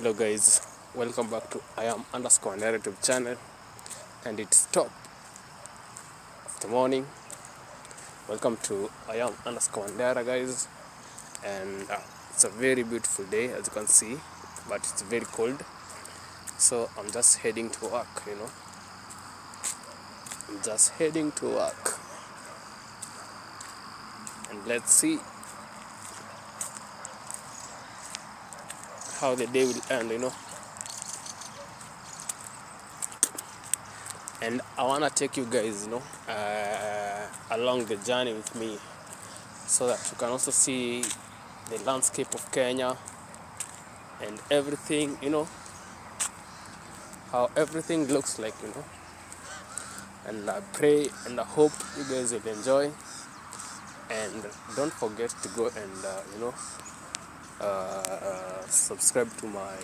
hello guys. Welcome back to i am underscore narrative channel and it's top of the morning. Welcome to i am underscore Ndara guys. And uh, it's a very beautiful day as you can see but it's very cold. So i'm just heading to work you know. I'm just heading to work. And let's see how the day will end, you know. And I wanna take you guys, you know, uh, along the journey with me, so that you can also see the landscape of Kenya and everything, you know, how everything looks like, you know. And I pray and I hope you guys will enjoy. And don't forget to go and, uh, you know, uh, subscribe to my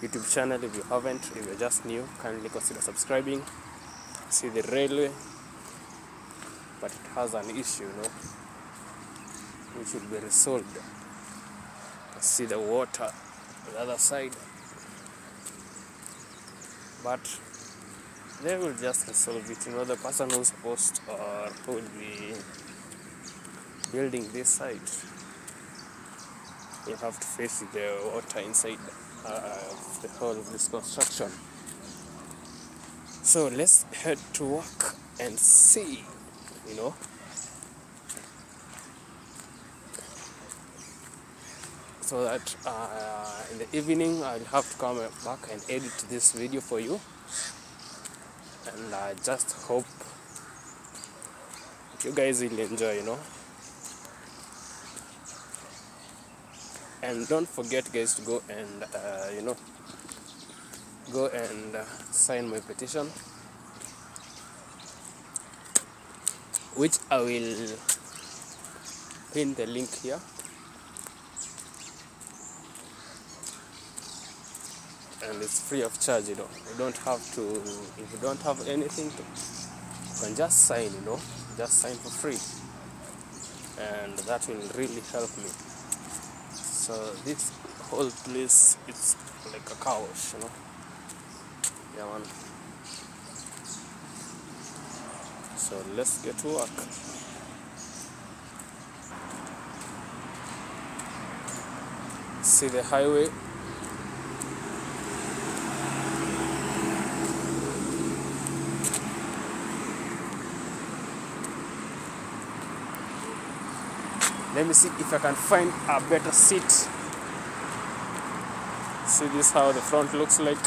YouTube channel if you haven't. If you're just new, kindly consider subscribing. See the railway, but it has an issue, you know, which will be resolved. See the water on the other side, but they will just resolve it. You know, the person who's supposed or who will be building this site you have to face the water inside uh, the whole of this construction. So let's head to work and see, you know. So that uh, in the evening I'll have to come back and edit this video for you. And I just hope you guys will enjoy, you know. And don't forget guys to go and uh, you know go and uh, sign my petition which I will pin the link here. And it's free of charge you know. You don't have to if you don't have anything to you can just sign you know. Just sign for free. And that will really help me so this whole place it's like a wash you know? Yeah man. So let's get to work. See the highway let me see if I can find a better seat. See this how the front looks like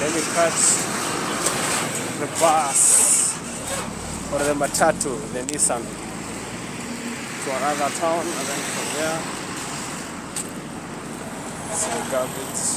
let me catch the bus or the Nissan to another town and then from there some garbage.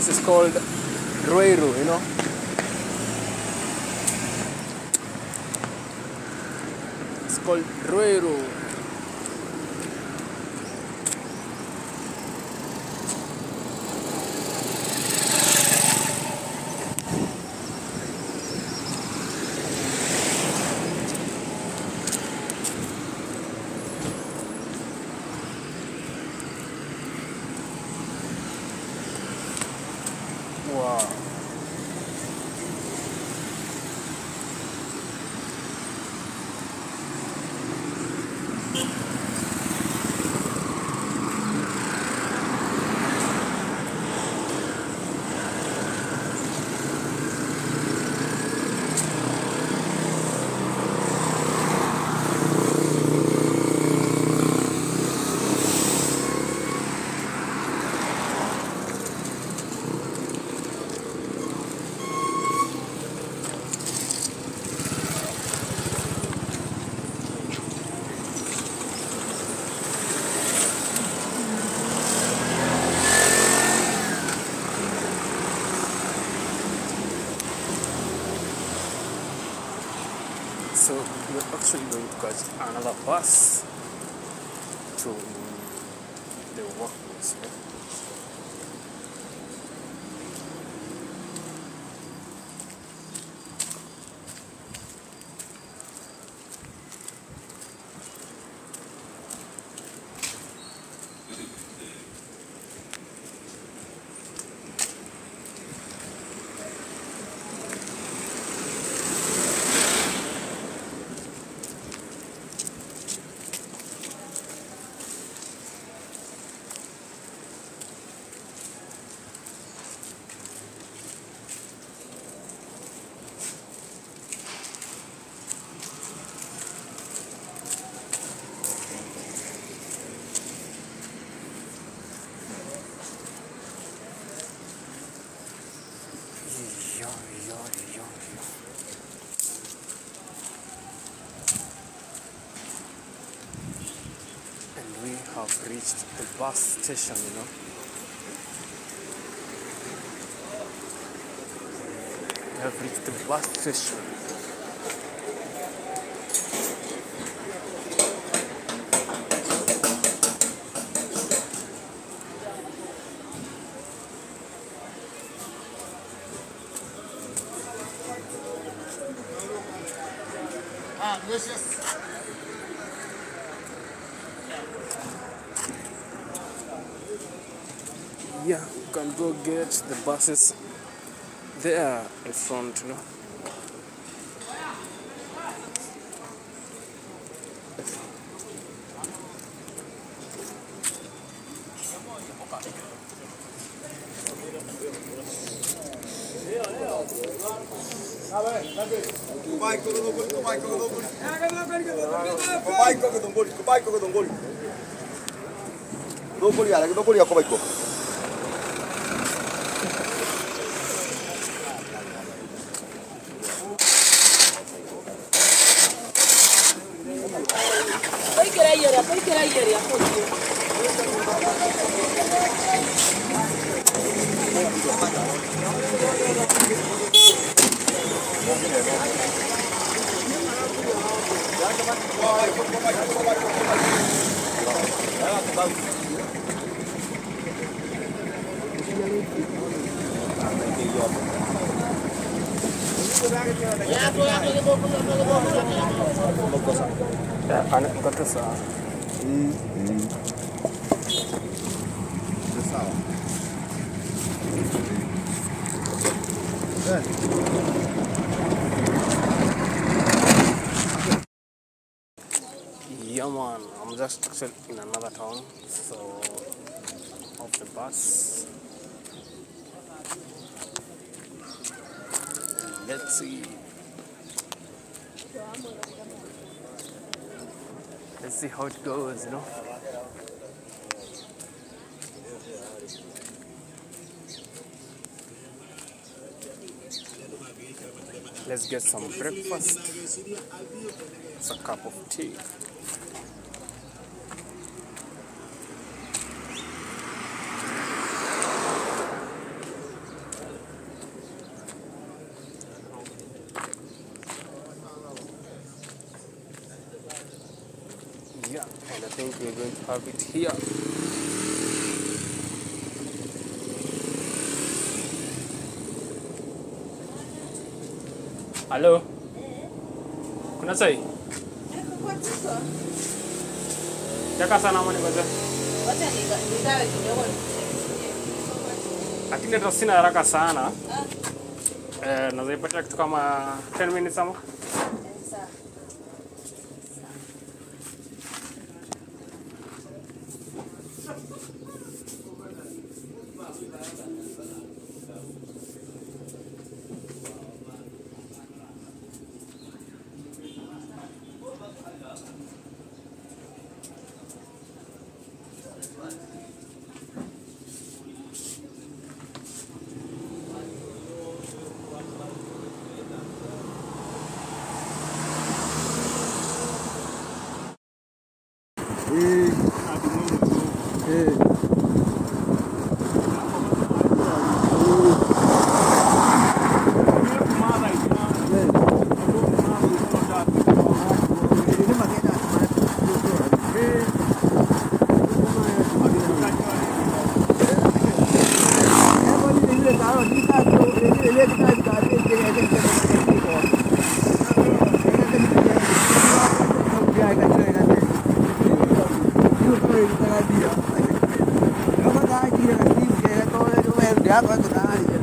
This is called Ruiru. Nossa. reached the bus station, you know. We have reached the bus station. the buses there in front, you know. Dopo li ha, dopo li ha come Ya, tu yang tu di bawah, tu di bawah, tu di bawah. Bagus. Ya, panas betul sah. Yeah, man, I'm just see how it goes, you know. Let's get some breakfast. It's a cup of tea. here. And I think we're going to have it here. Hello? Kuna sai? Chaka sana mwani kwanza. Wacha nigawe kidogo. Lakini hata haraka sana. Ah. Eh, naweza kitu kama 10 minutes ama? ya kau tu dah ni.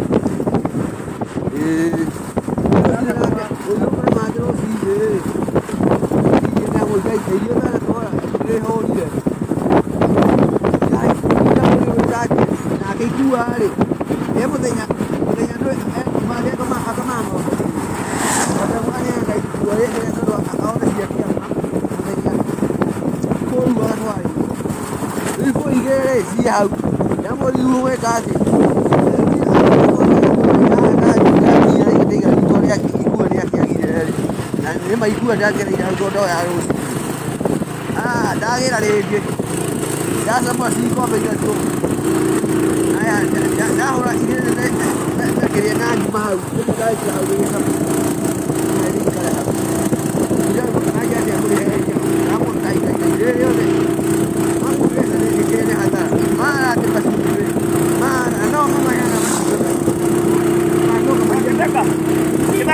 Eh, ऊपर मारो सी जे ये ना वो जाई चाहिए ना तो रे हो ये जाई ना वो जाई ना के कुआ रे ये मुझे ना मुझे ना तो मारे को मार को मार हो तो मारे ना के कुआ ये ना तो आओ ना ये क्या ना मुझे ना को हुआ ना ये को ये see how sampai ikut dah kena dah go dah aku. Ah, dah ni dah dia. Dah sampai sini kau pergi tu. Ay, dah dah orang ini dah dah dah kena nak mahu. Tu kau dah aku ni sampai.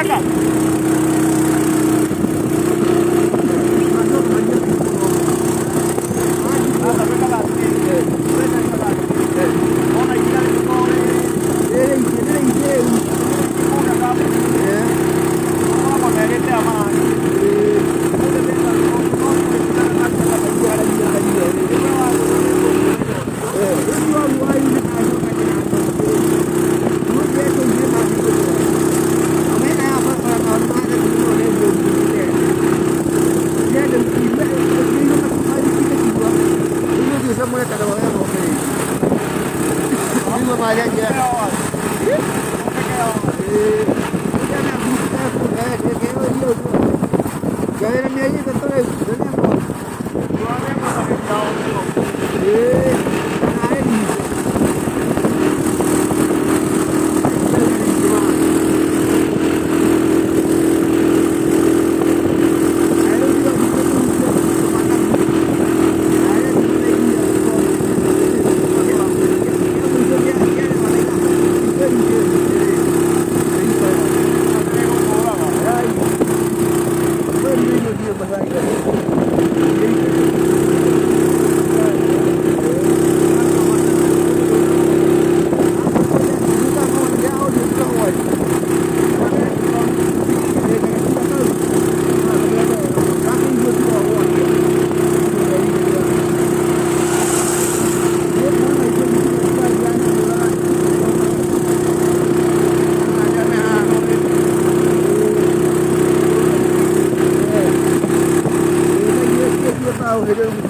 Come on.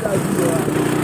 下雨了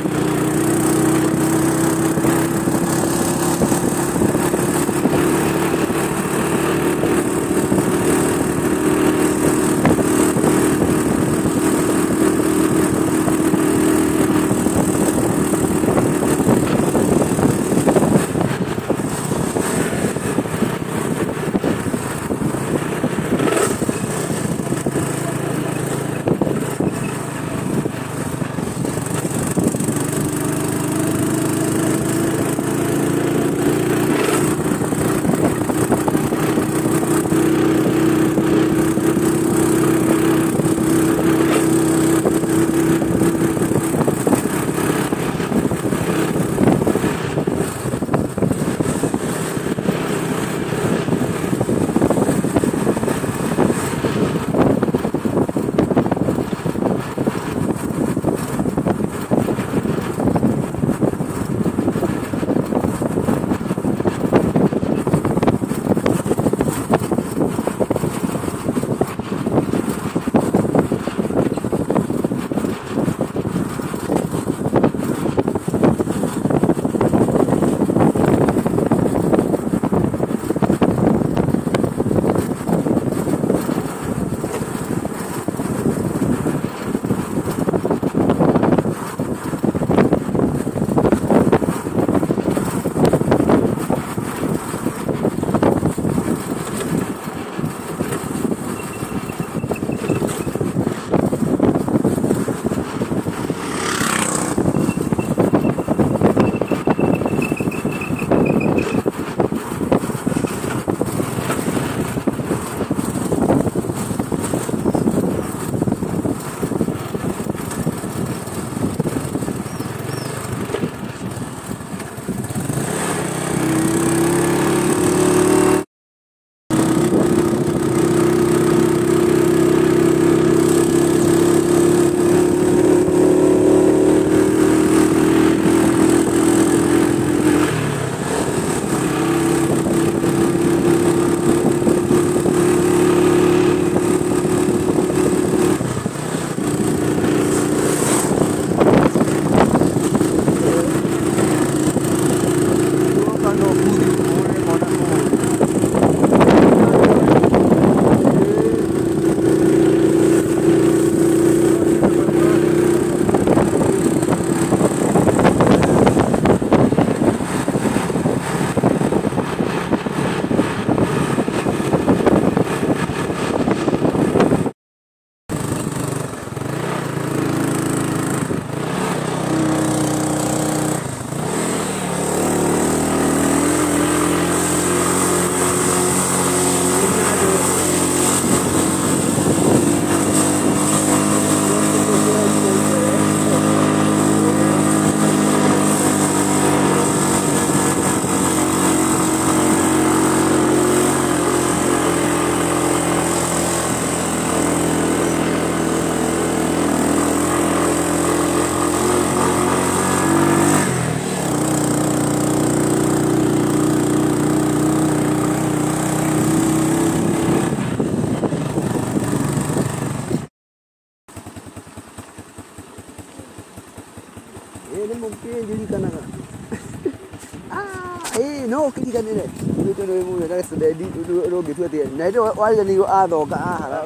na ndä warire nä iguo athonga ahara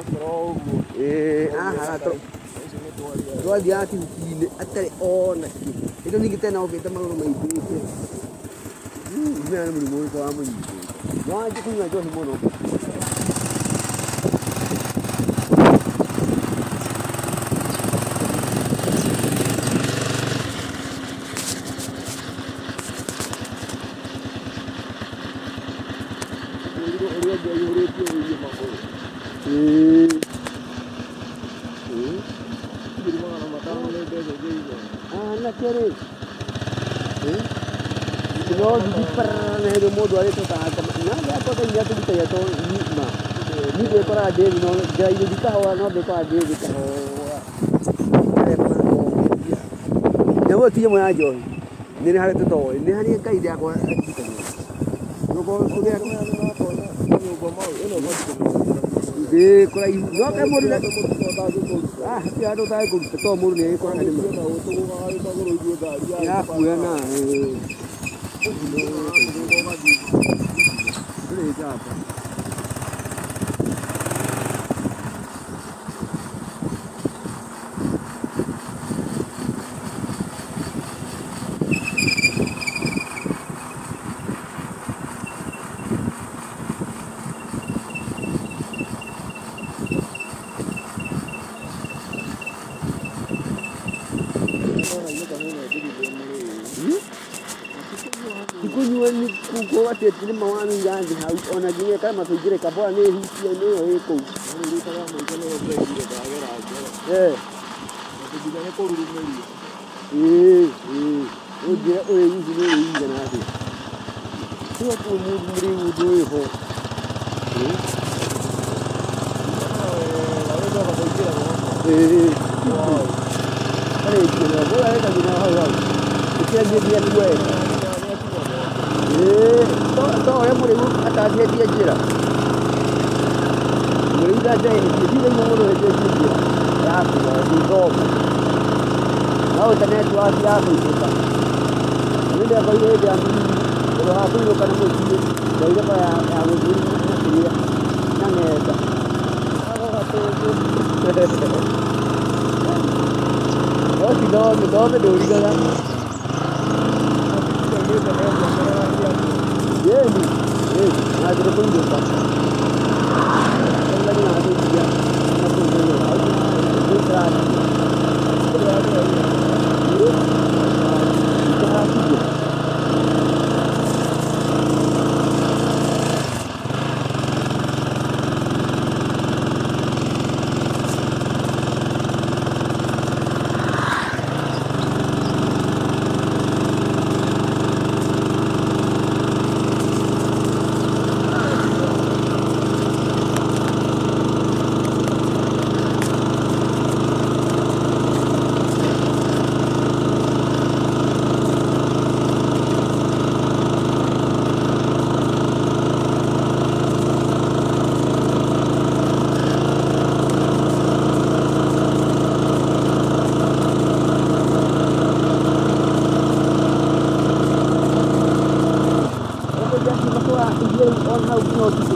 Eh, ahara twathiaga kiuki-inä atarä ona kä ä ndå ningä tena okä te magå rå maimbä te Hmm, a nä må rimå å gä kowamå nyitä nä wanjä kå no naquele. Lo dispara do modo ali não é na ya ko ta yato bita não. ni ma ni de para não, no da ido bita ho no para de bita ho de wo tiye mo ya jo ni ni hare to to ni hare de ko Não ni no ko ko de Não na ko na ko mo Não ko de ko ai no handũ ũtangĩkũruta to mũndũ nĩ agĩkoraga nĩ yakuoya na ndũrĩ njamba ati tirima wa minga thi hau ona nginya kama tuingire kabora ni hitia ni yo i kuu unjire uyu ici ni uigana thi tio tu mundu muriu undu uyu ho Wow. Hey, you know, what I got you know how long? It's gonna give me anyway. Então é Murilo, atrás de Redia Dira. Murilo da gente, Redia Muro, Redia Dira. É rápido, é de novo. Não, eu também estou aqui, ah, não, tá. Murilo da Bahia, ele é amigo. Eu vou lá, fui no canal do dia. Daí eu vou lá, é a Murilo, na filha, na mesa. Ó, que nome, nome, não liga lá. Ó, que nome, não liga lá. Thank you. вот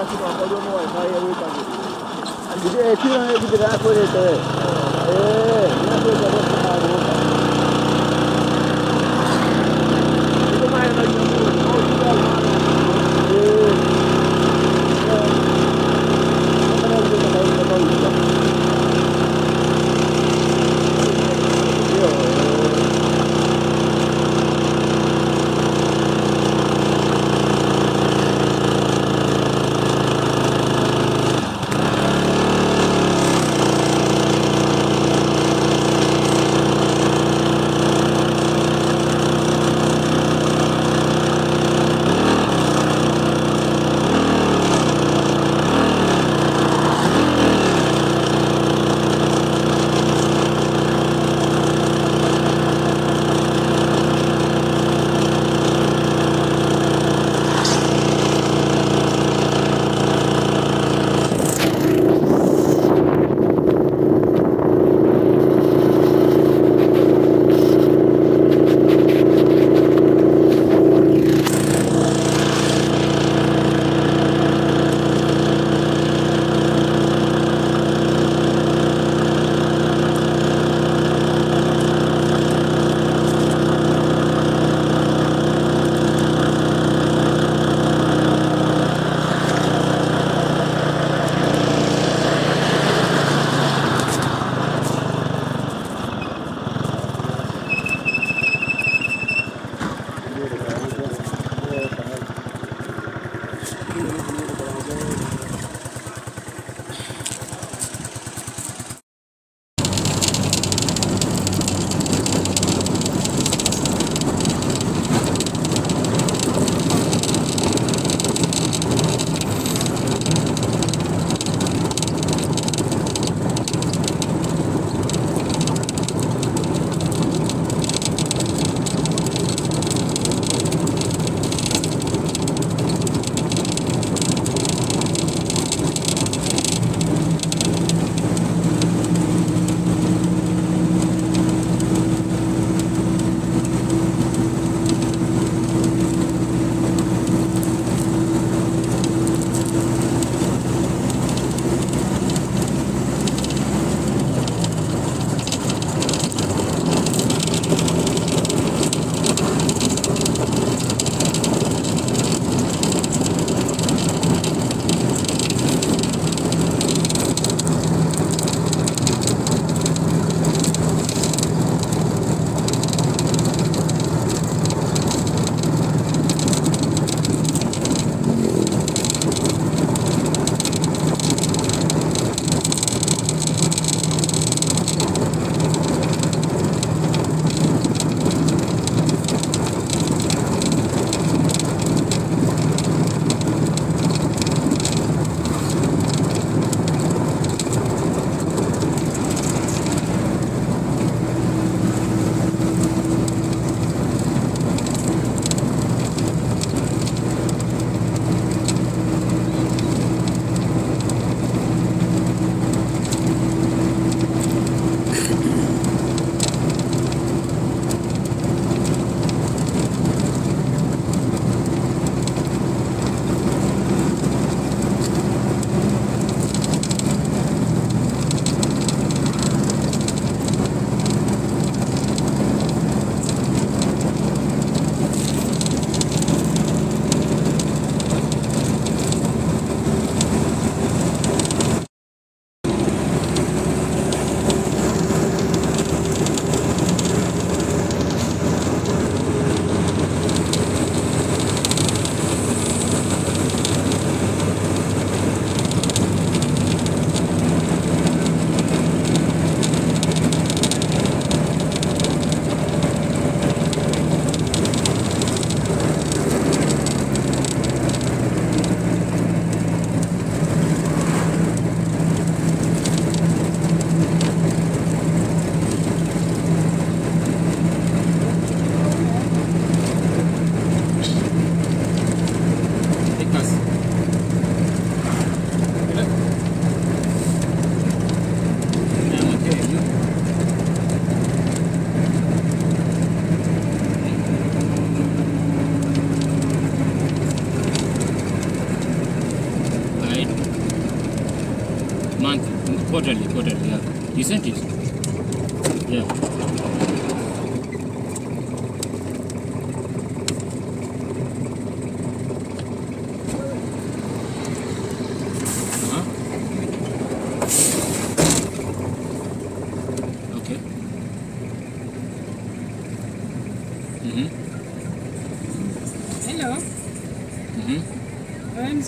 nashuka akadono waifayewekazvikuti ekiranokuti rakoretae rakoreta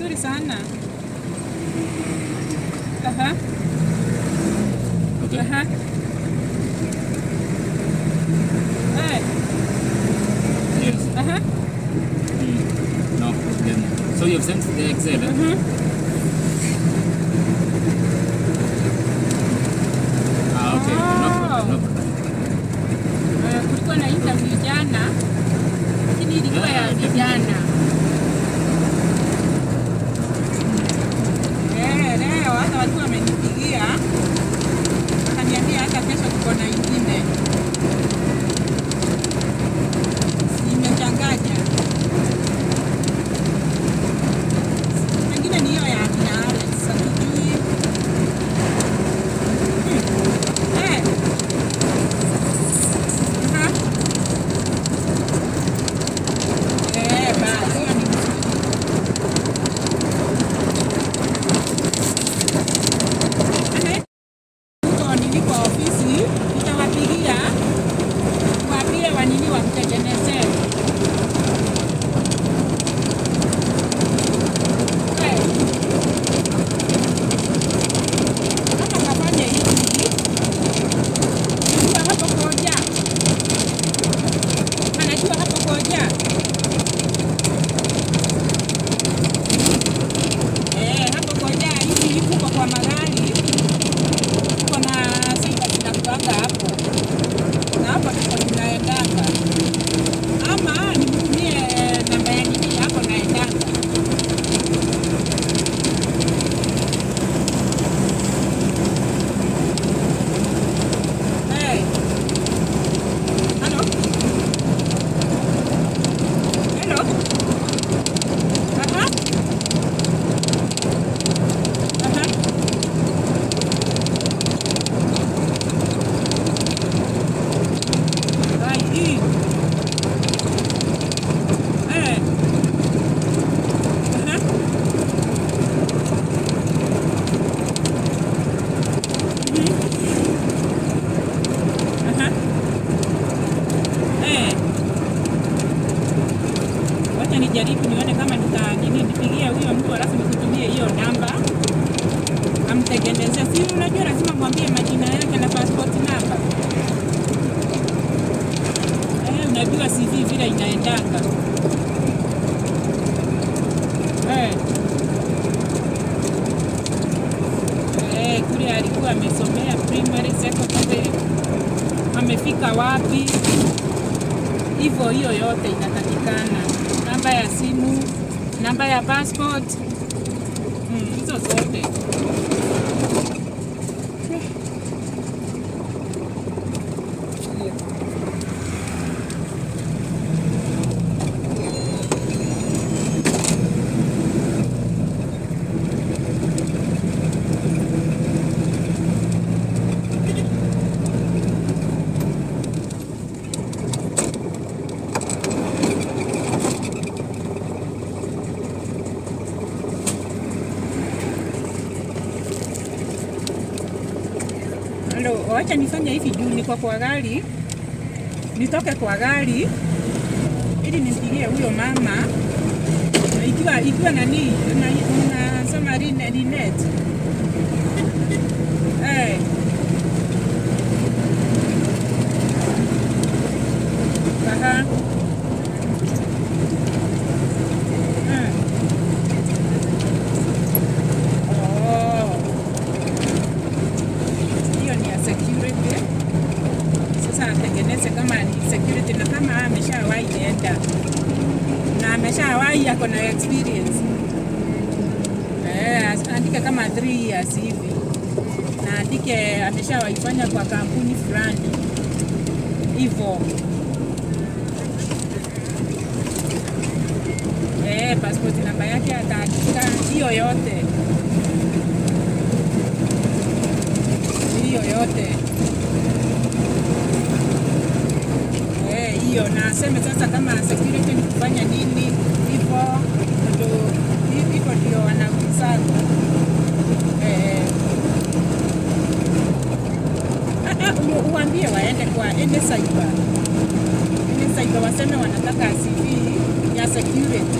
sur sana. Wacha nifanye hivi juu niko kwa gari, nitoke kwa gari ili nimpigie huyo mama. Ikiwa ikiwa nani na, unasema Linet Linet eh Aha. Kwa waseme wanataka CV ya security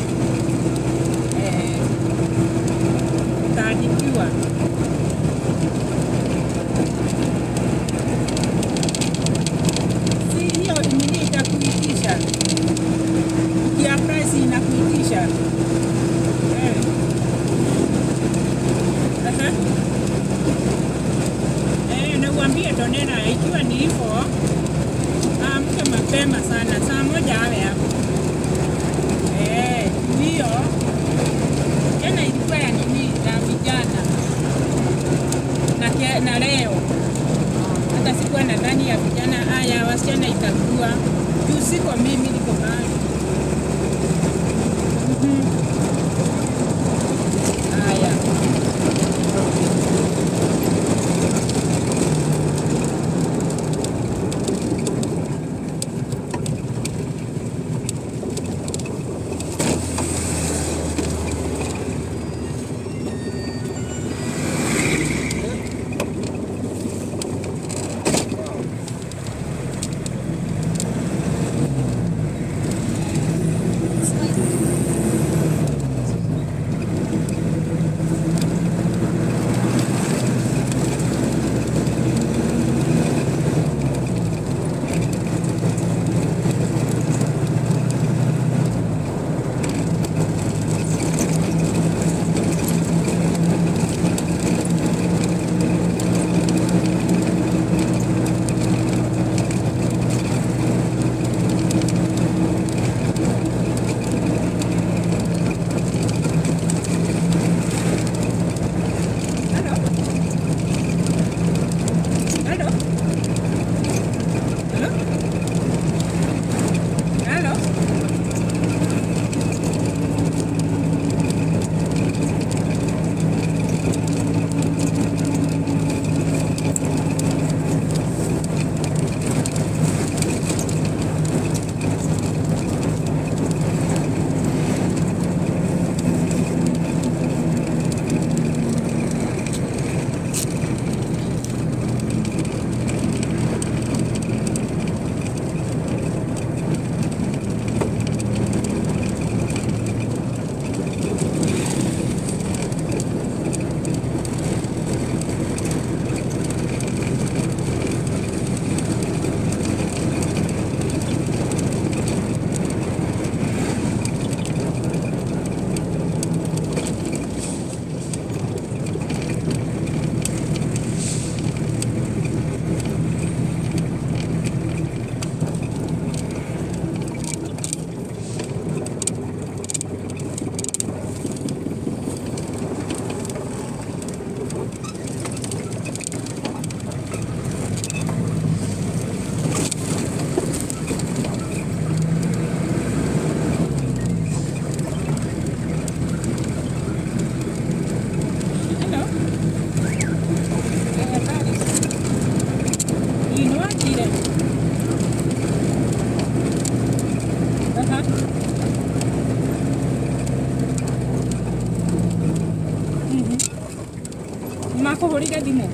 थोड़ी का दिन है